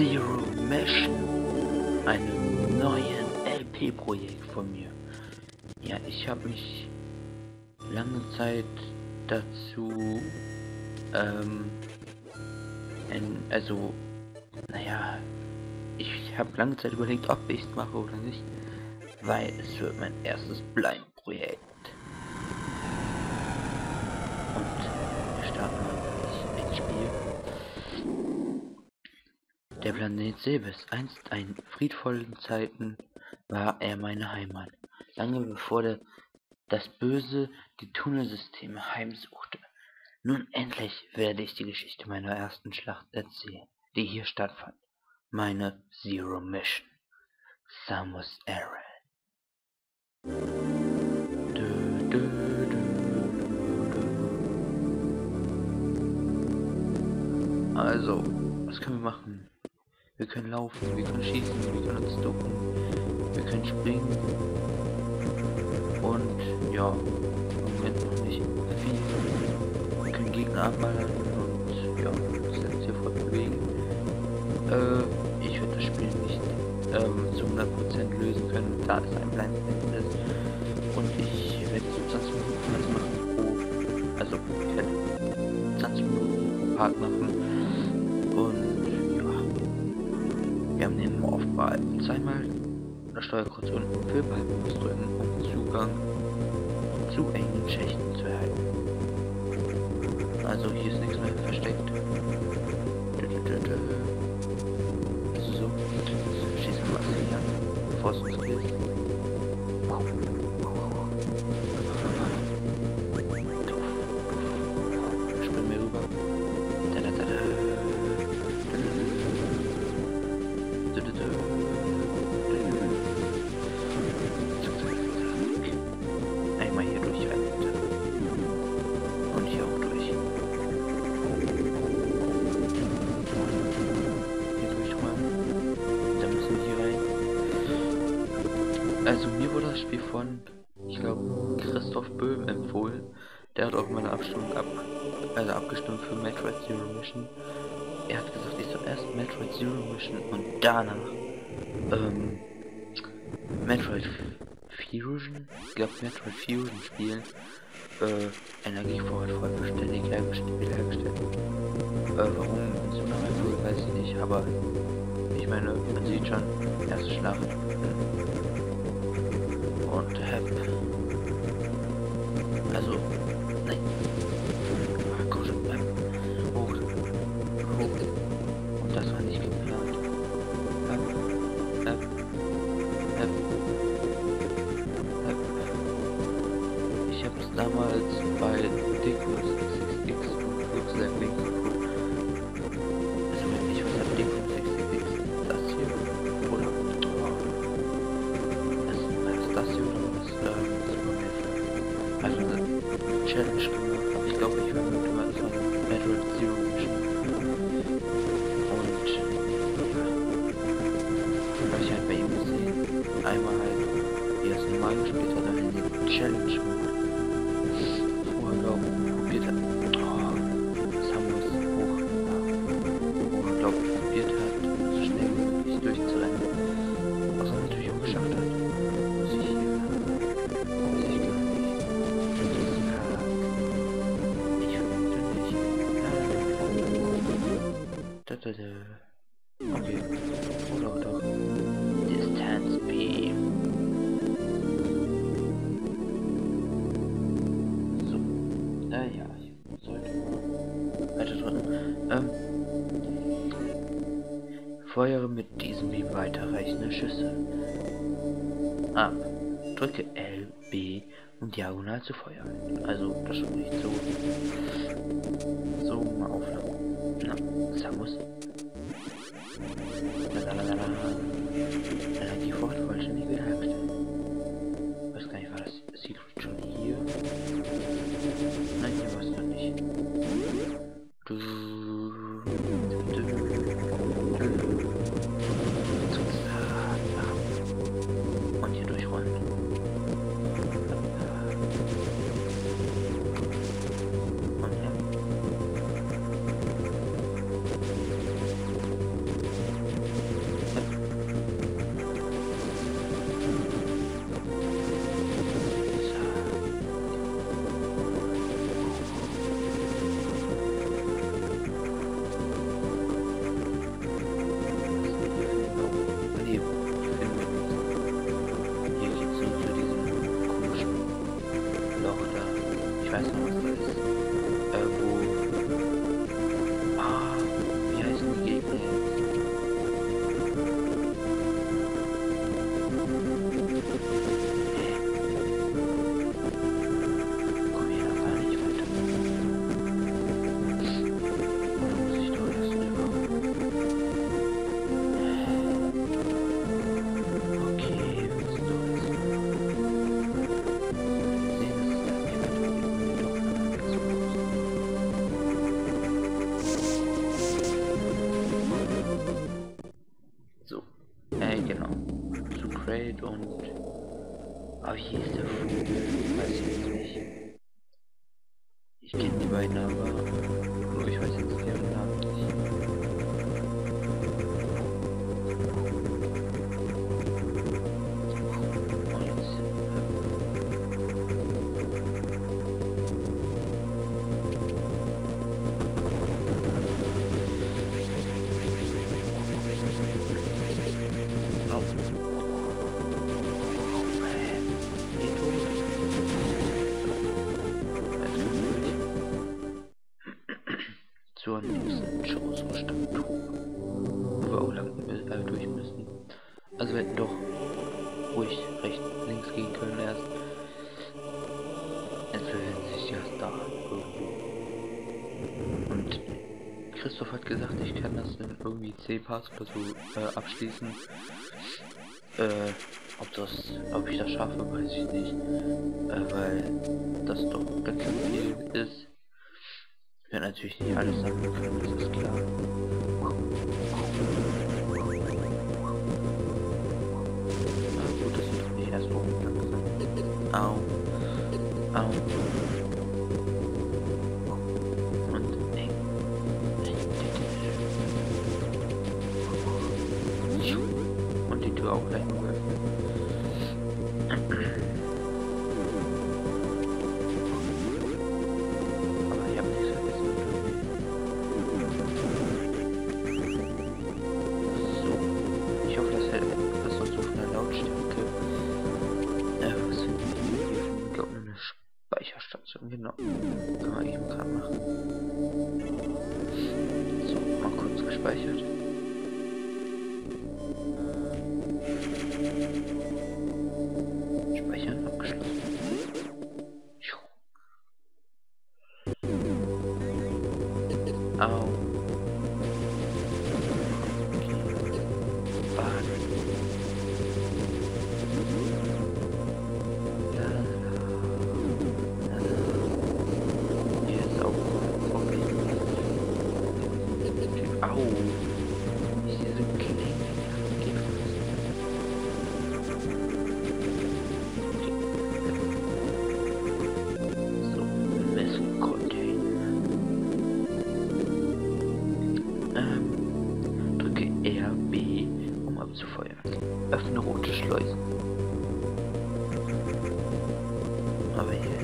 Zero Mission, einem neuen LP-Projekt von mir. Ja, ich habe mich lange Zeit dazu, ähm, in, also, naja, ich habe lange Zeit überlegt, ob ich es mache oder nicht, weil es wird mein erstes Blind-Projekt. Und wir starten mal ins Spiel. Der Planet Sebes, einst ein friedvollen Zeiten, war er meine Heimat. Lange bevor der, das Böse die Tunnelsysteme heimsuchte. Nun endlich werde ich die Geschichte meiner ersten Schlacht erzählen, die hier stattfand. Meine Zero Mission. Samus Aran. Also, was können wir machen? Wir können laufen, wir können schießen, wir können uns ducken, wir können springen. Und ja, im Moment noch nicht viel. Wir können Gegner abballern und ja, uns jetzt hier voll bewegen. Äh, ich werde das Spiel nicht ähm, zu 100% lösen können, da es ein Blind zweimal das Steuerkreuz unten für Balken drücken, um Zugang zu engen Schächten zu erhalten. Also hier ist nichts mehr versteckt. Von, ich glaube, Christoph Böhm empfohlen. Der hat auch meine Abstimmung ab, also abgestimmt für Metroid Zero Mission. Er hat gesagt, ich soll erst Metroid Zero Mission und danach ähm, Metroid Fusion, ich glaube Metroid Fusion spielen. Äh, Energievorrat vollständig hergestellt. hergestellt. Äh, warum eine Reihenfolge weiß ich nicht, aber ich meine, man sieht schon, erste Schlacht. Und Hep. Also, Feuere mit diesem Beam weiterreichende Schüsse. Ab. Drücke L, B und diagonal zu feuern. Also, das schon nicht so. So, mal aufladen. Na, Samus. Namen nicht. Zur nächsten Chosen-Statue. Wo wir auch lang äh, durch müssen. Also wir hätten doch ruhig rechts, links gehen können erst. Jetzt befinden sich ja da irgendwo. Und Christoph hat gesagt, ich kann das in irgendwie C-Pass oder so äh, abschließen. Äh, ob das, ob ich das schaffe, weiß ich nicht. Äh, weil das doch ganz viel ist. Ich werde natürlich nicht alles sammeln können, das ist klar. Na gut, das doch nicht erst oben langsam. Au. Au. Und eng. Und die Tür auch gleich Öffne rote Schleusen. Aber hier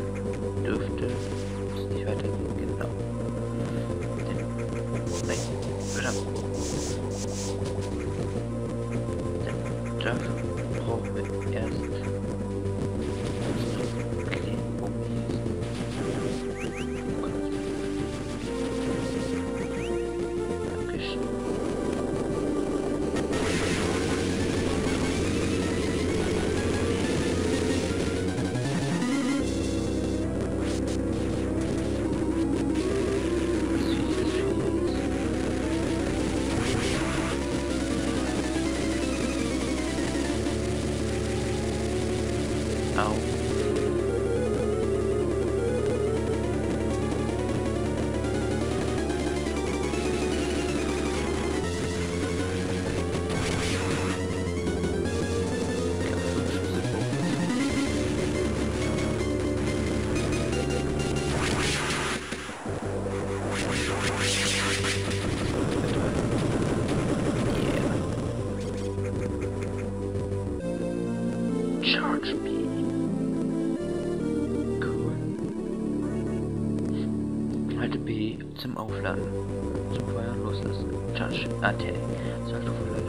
Me. Cool. Halte B zum Aufladen. Zum Feuern loslassen. Charge Attack. Sollte voller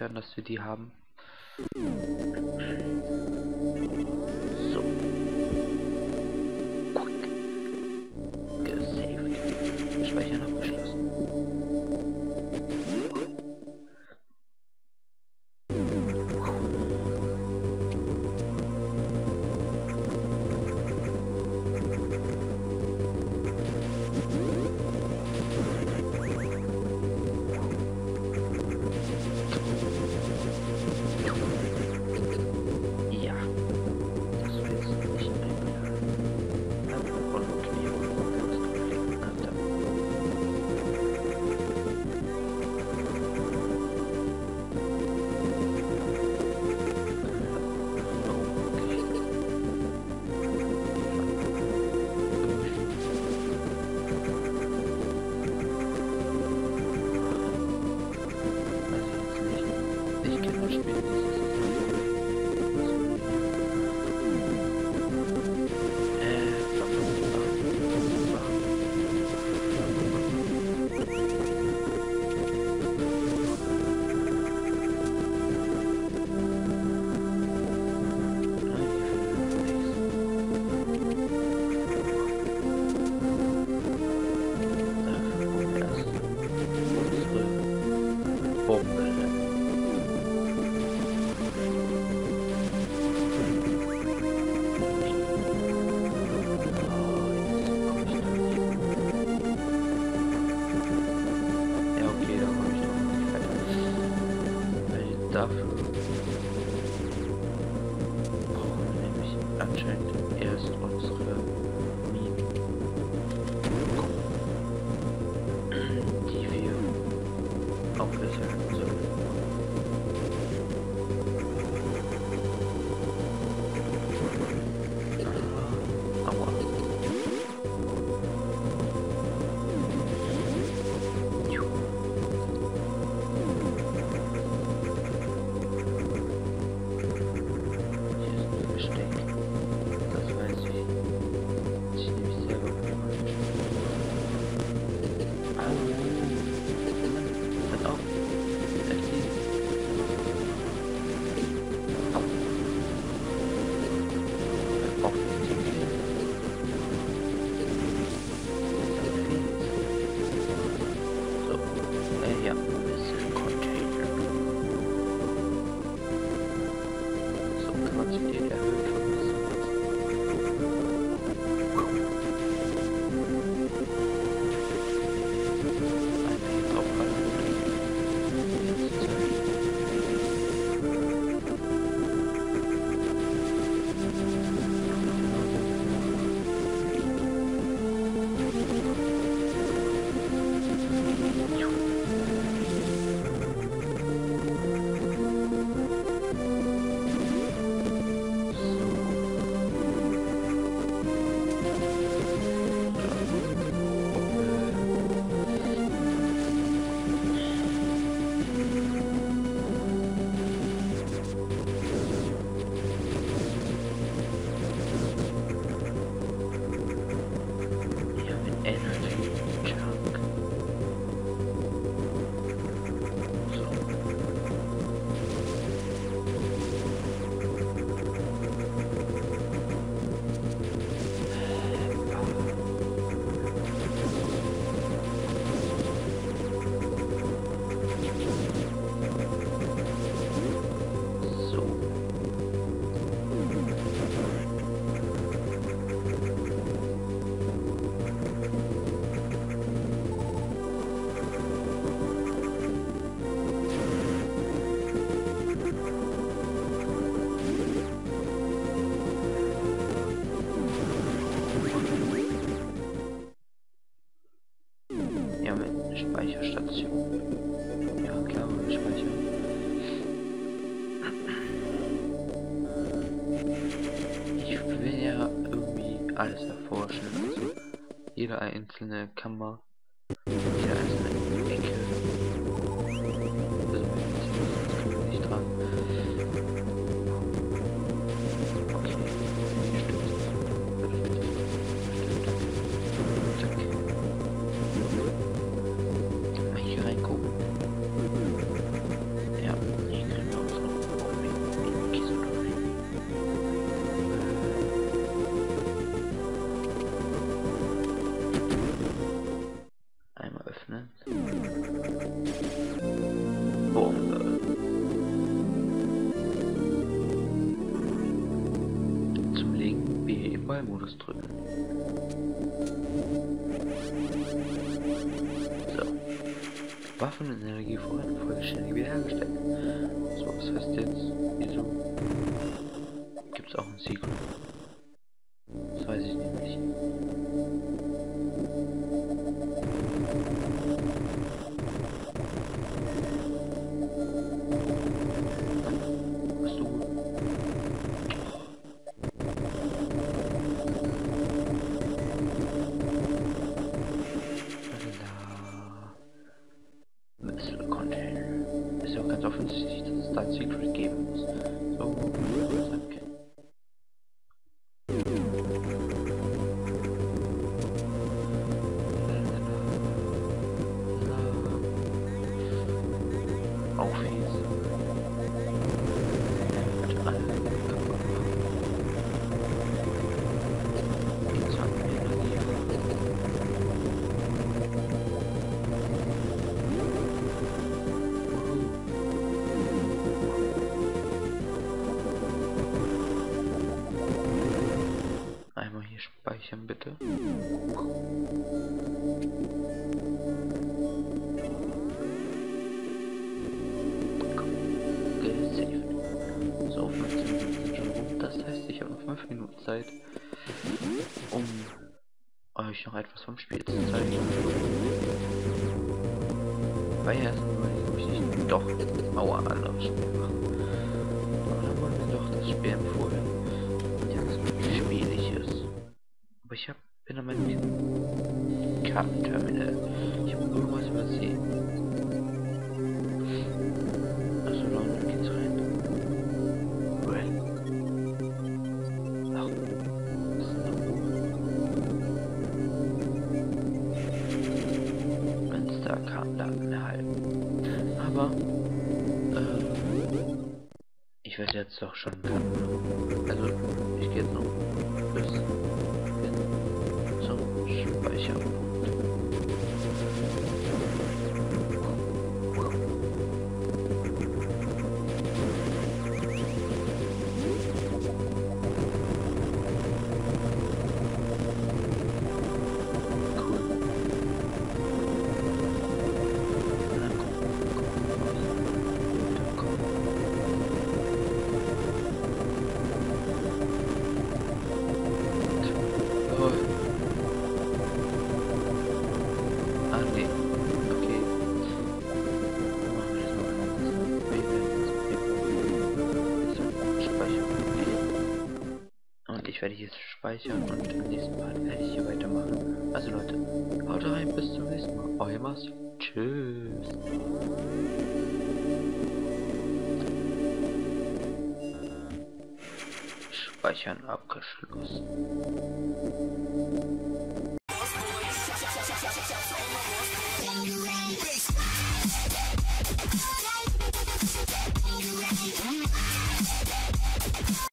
hören, dass wir die haben. anscheinend erst unsere Minen bekommen, die wir aufgesetzt sind. Speicherstation. Ja, klar, wir speichern. Ich will ja irgendwie alles erforschen. Also jede einzelne Kammer Waffen und Energie vorhin vollständig wiederhergestellt. So, was heißt jetzt? Wieso? Gibt es auch ein Secret? Einmal hier speichern, bitte. 5 Minuten Zeit, um euch noch etwas vom Spiel zu zeigen. Weil erst überlegen, ob ich doch Aua anderes Spiel mache. Aber dann wurde mir doch das Spiel empfohlen. Ja, das schwierig ist. Aber ich hab, bin an meinem Kartenterminal. Ich habe irgendwas übersehen. Also London geht's rein. Jetzt doch schon. Also, ich gehe jetzt noch bis hin zum Speicherpunkt. Zum Speicherpunkt gehen. Und ich werde hier speichern und im nächsten Part werde ich hier weitermachen. Also Leute, haut rein, bis zum nächsten Mal. Euer Mars. Tschüss. Speichern abgeschlossen.